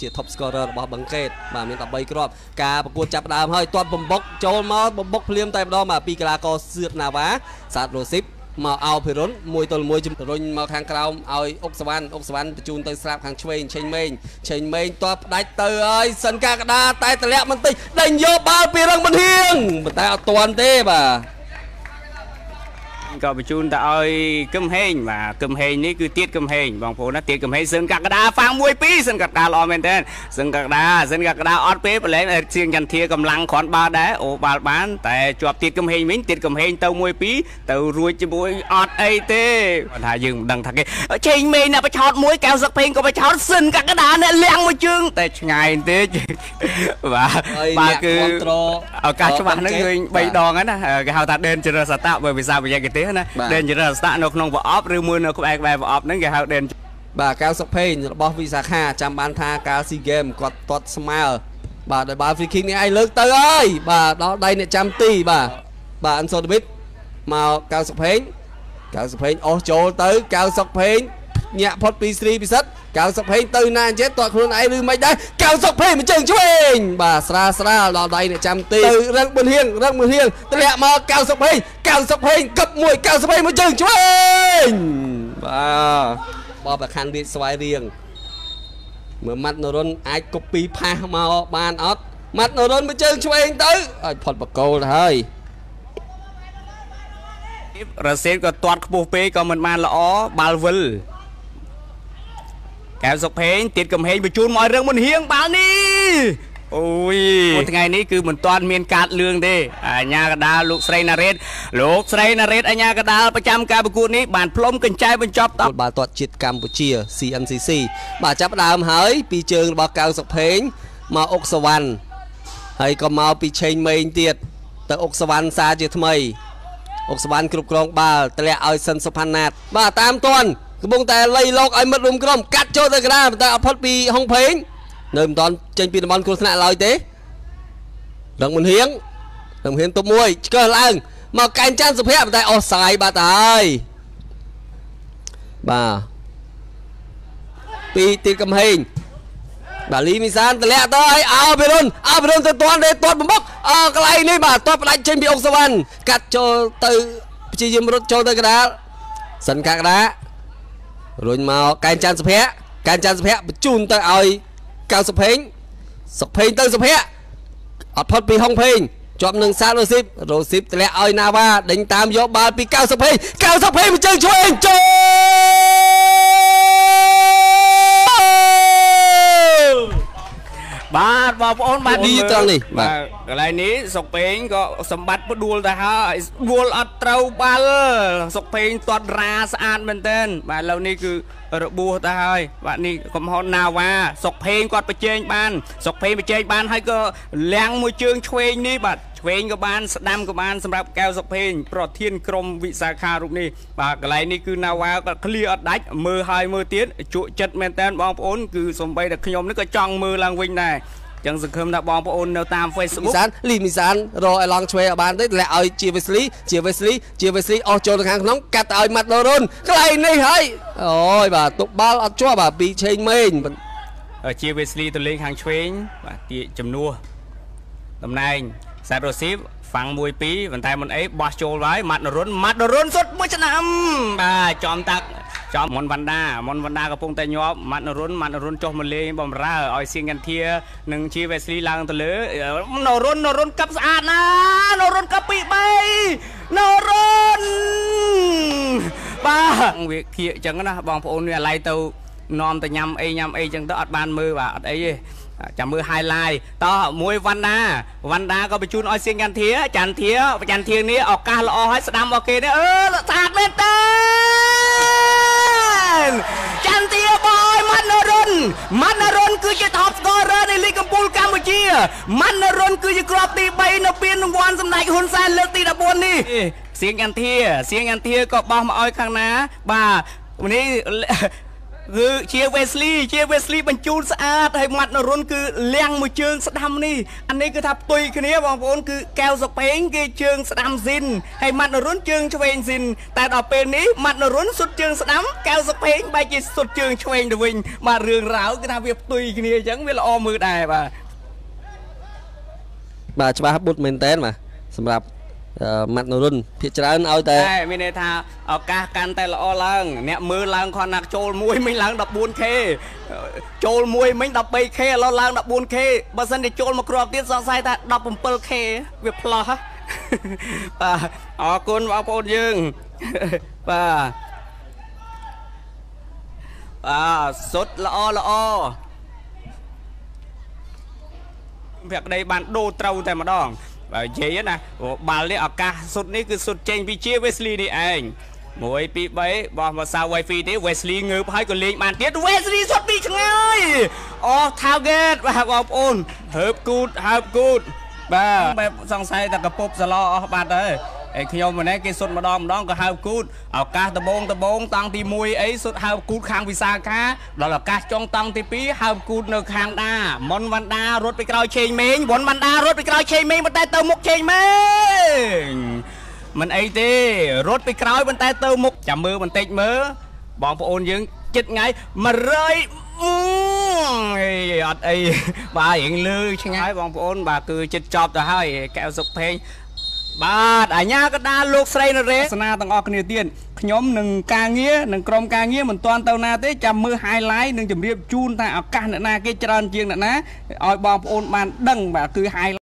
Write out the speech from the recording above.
គាត់ជា top scorer របស់បឹងកេតបាទមាន13គ្រាប់ការប្រកួតចាប់ផ្ដើមហើយទាត់បំបុកចូលមកបំបុកភ្លាមតែម្ដងបាទពីកីឡាករសឿតណាវ៉ាសាទរ៉ូស៊ីបមកអោភិរុនមួយទល់មួយជំរុញមកខាងក្រោមឲ្យអុកសវណ្ណអុកសវណ្ណបញ្ជូនទៅស្រាប់ខាងឆ្វេងឆេងមេងឆេងមេងតបផ្ដាច់ទៅហើយសិនកាកដាតែតម្លាក់បន្តិចដេញយកបាល់ពីរឹងមិនហៀងប៉ុន្តែអត់ទាន់ទេបាទ ក៏បញ្ជូនទៅឲ្យគឹមហេងបាទគឹមហេងនេះគឺទៀតគឹមហេងបងប្អូនណាទៀតគឹមហេងសឹងកក្កដាហ្វាំង1 2សឹងកក្កដាល្អមែនតើសឹងកក្កដាសឹងកក្កដាអត់ពេលប្រឡែងសៀងចន្ទធាកម្លាំងគ្រាន់បាល់ដែរអូបាល់បាន តែជាប់ទៀតគឹមហេងវិញទៀតគឹមហេងទៅ1 2ទៅរួចជាមួយអត់អីទេគាត់ថាយើងមិនដឹងថាគេជេងមេងណាបឆោតមួយកៅសឹកពេងក៏បឆោតសឹងកក្កដាអ្នកលៀងមួយជើងតែឆ្ងាយបន្តិចបាទបាទគឺឱកាសច្បាស់ហ្នឹងឃើញ3ដងហ្នឹងណាគេហៅថា dangerous attack បើភាសាបច្ចេកទេសណា Dangerous ស្នាក់នៅក្នុងប្រអប់ឬមួយនៅក្បែរក្បែរប្រអប់ហ្នឹងគេហៅ Danger បាទកៅសុកភេងរបស់វិសាខាចាំបានថាកាល SEA Game គាត់ទាត់ស្មើបាទដោយបាល់ free kick នេះឯងលើកទៅហើយបាទដល់ដៃអ្នកចាំទីបាទបាទអិនសូដេវីតមកកៅសុកភេងកៅសុកភេងអស់ចូលទៅកៅសុកភេង ញាក់ផុតពីស្រីពិសិដ្ឋកៅសុកភេងទៅណាអញ្ចឹងតើខ្លួនឯងឬមិនដែរកៅសុកភេងមួយជើងឆ្វេងបាទស្រាលស្រាលដល់ដៃអ្នកចាំទីទៅរឹងប៊ុនហៀងរឹងប៊ុនហៀងទម្លាក់មកកៅសុកភេងកៅសុកភេងកឹបមួយកៅសុកភេងមួយជើងឆ្វេងបាទបបខានរាជស្វាយរៀងមើលម៉ាត់នរុនអាចកូពីផាសមកបានអត់ម៉ាត់នរុនមួយជើងឆ្វេងទៅឲ្យផុតបកគោលទៅហើយរ៉ាសេនក៏ទាត់ខ្ពស់ពេកក៏មិនបានល្អបាល់វិល កែវសុកភេងទៀតកំហេងបញ្ជូនមកឲ្យរឿងមុនហៀងបាល់នេះអូយថ្ងៃនេះគឺមិនទាន់មានកាតលឿងទេអាញាកដាលលោកស្រីណារ៉េតលោកស្រីណារ៉េតអាញាកដាលប្រចាំការប្រកួតនេះបានផ្លុំកញ្ចែបញ្ចប់តបាល់ទាត់ជាតិកម្ពុជា CNCC បាទចាប់ដើមហើយពីជើងរបស់កៅសុកភេងមកអុកសវណ្ណហើយក៏មកពីឆេងមេងទៀតទៅអុកសវណ្ណសាជាថ្មីអុកសវណ្ណគ្រប់គ្រងបាល់តម្លាក់ឲ្យសិនសុផាន់ណាតបាទតាមទាន់ កំពុងតែលៃលោកឲ្យមិត្តរួមក្រុមកាត់ចូលទៅកណ្ដាលប៉ុន្តែអត់ផុតពីហុងភេងនៅមិនទាន់ចេញពីតំបន់គ្រោះថ្នាក់ឡើយទេរងមិនហៀងរងហ៊ានទប់មួយឆ្កឹះឡើងមកកែងចាន់សុភ័ក្រប៉ុន្តែអស់សាយបាត់ហើយបាទពីទីកំហេងបាទលីមីសានតម្លាក់ទៅឲ្យអោបិរុនអោបិរុនទៅទាន់ទេទាត់បំបុកអកន្លែងនេះបាទទាត់ផ្ដាច់ចេញពីអុកសវណ្ណកាត់ចូលទៅព្យាយាមរត់ចូលទៅកដាលសិនកាកដា រុញមកកែងច័ន្ទសុភ័ក្រកែងច័ន្ទសុភ័ក្របញ្ជូនទៅឲ្យកៅសុភេងសុភេងទៅសុភ័ក្រអត់ផុតពីហុងភេងជាប់នឹងសាលរ៉ូស៊ីបរ៉ូស៊ីបតម្លាក់ឲ្យណាវ៉ាដេញតាមយកបាល់ពីកៅសុភេងកៅសុភេងមួយជើងឆ្វេងចូល បាទបងប្អូនបាទនេះត្រង់នេះបាទកន្លែងនេះសុកពេងក៏សម្បត្តិផ្ដួលទៅហើយដួលអត់ត្រូវបាល់សុកពេងទាត់រាស្អាតមែនទែនបាទឥឡូវនេះគឺរបួសទៅហើយបាទនេះកំហុសណាវ៉ាសុកភេងគាត់ប្រជែងបានសុកភេងប្រជែងបានហើយក៏លាំងមួយជើងឆ្វេងនេះបាទឆ្វេងក៏បានស្ដាំក៏បានសម្រាប់កែវសុកភេងប្រធានក្រុមវិសាខារូបនេះបាទកន្លែងនេះគឺណាវ៉ាគាត់ឃ្លៀអត់ដាច់មើលហើយមើលទៀតជក់ចិត្តមែនតើបងប្អូនគឺសំបីតែខ្ញុំនេះក៏ចង់មើលឡើងវិញដែរ ចឹងសង្ឃឹមថាបងប្អូននៅតាម Facebook មីសានលីមីសានរកឲ្យឡងឆ្វេងឲ្យបានទេលាក់ឲ្យជា Wesley ជា Wesley ជា Wesley អស់ចូលទៅខាងក្នុងកាត់ទៅឲ្យម៉ាត់ដូរុនកន្លែងនេះហើយអូយបាទទុកបាល់អត់ជាប់បាទពីឆេងមេងជា Wesley ទៅលេងខាងឆ្វេងបាទទាចំនួនតំណែង set receive ហ្វាំង1 2ប៉ុន្តែមិនអីបោះចូលហើយម៉ាត់នរុនម៉ាត់នរុនសុទ្ធមួយឆ្នាំបាទចំតាក់ចំមុនវណ្ដាមុនវណ្ដាកំពុងតែញាប់ម៉ាត់នរុនម៉ាត់នរុនចុះមកលេងបំរើឲ្យសៀងកាន់ធានិងជាវេស្លីឡើងទៅលើនរុននរុនកាប់ស្អាតណានរុនកាប់ពី3នរុនបាទវាគៀកចឹងណាបងប្អូនវាអាឡ័យទៅ នាំទៅញ៉ាំអីញ៉ាំអីចឹងទៅអត់បានមើលបាទអត់អីទេចាំមើល highlight តោះមួយវណ្ណាវណ្ណាក៏បញ្ជូនឲ្យសៀងចន្ទធាចន្ទធាចន្ទធានេះឱកាសល្អហើយស្ដាំអូខេនេះអឺស្អាតមែនតើចន្ទធាបយម៉ាន់នរុនម៉ាន់នរុនគឺជា top scorer នៃលីកកំពូលកម្ពុជាម៉ាន់នរុនគឺជាគ្រាប់ទី3នៅពានរង្វាន់សម្ដេចហ៊ុនសែនលើកទី14នេះសៀងចន្ទធាសៀងចន្ទធាក៏បោះមកឲ្យខាងណាបាទនេះ គឺជា Wesley ជា Wesley បញ្ជូនស្អាតហើយម៉ាត់នរុនគឺលៀងមួយជើងស្ដាំនេះអានេះគឺថាផ្ទុយគ្នាបងប្អូនគឺកែវសុពេងគេជើងស្ដាំស៊ីនហើយម៉ាត់នរុនជើងឆ្វេងស៊ីនតែដល់ពេលនេះម៉ាត់នរុនសុទ្ធជើងស្ដាំកែវសុពេងបែរជាសុទ្ធជើងឆ្វេងទៅវិញបាទរឿងរ៉ាវគឺថាវាផ្ទុយគ្នាអញ្ចឹងវាល្អមើលដែរបាទបាទច្បាស់បុតមែនតើបាទសម្រាប់អឺ ម៉ាត់នរុនភាកច្រើនឲ្យតែតែមានន័យថាឱកាសកាន់តែល្អឡើង អ្នកមើលឡើងខនណាចូលមួយមិញឡើង 14k ចូលមួយមិញ 13k ឥឡូវឡើង 14k បើសិនជាចូលមកគ្រាប់ទៀតសង្ស័យថា 17k វាផ្លោះហ៎បាទអរគុណបងប្អូនយើងបាទបាទសុទ្ធល្អល្អភក្តីបានដូរត្រូវតែម្ដង បើនិយាយណាបាល់នេះឱកាសសុទ្ធនេះគឺសុទ្ធចេញពីជា Wesley នេះឯង1 2 3បោះមកសា Wi-Fi ទេ Wesley ងើបហើយក៏លេងបានទៀត Wesley សុទ្ធពីឆ្ងាយអូ target បាទបងប្អូនហើបគូតហើបគូតបាទបែបសង្ស័យតែកពុបសឡអស់បាត់ហើយ ឯខ្ញុំម្នេះគេសុតម្ដងម្ដងក៏ហៅគូតឱកាសដបងដបងតង់ទី1អីសុទ្ធហៅគូតខាងវិសាខាដល់ឱកាសចុងតង់ទី2ហៅគូតនៅខាងដាមុនវណ្ដារត់ពីក្រោយឆេងមេងមុនវណ្ដារត់ពីក្រោយឆេងមេងប៉ុន្តែទៅមុខឆេងមេងមិនអីទេរត់ពីក្រោយប៉ុន្តែទៅមុខចាំមើលបន្តិចមើលបងប្អូនយើងចិត្តថ្ងៃ100អឺអត់អីបាទរៀងលឺឆ្ងាយបងប្អូនបាទគឺចិត្តចប់ទៅហើយកែវសុកភេង បាទអាញាកដាលោកស្រីនរេសនាទាំងអស់គ្នាទៀតខ្ញុំនឹងការងារនឹងក្រុមការងារមិនទាន់ទៅណាទេចាំមើល highlight នឹងជម្រាបជូនថាឱកាសអ្នកណាគេច្រើនជាងអ្នកណាឲ្យបងប្អូនបានដឹងបាទគឺ highlight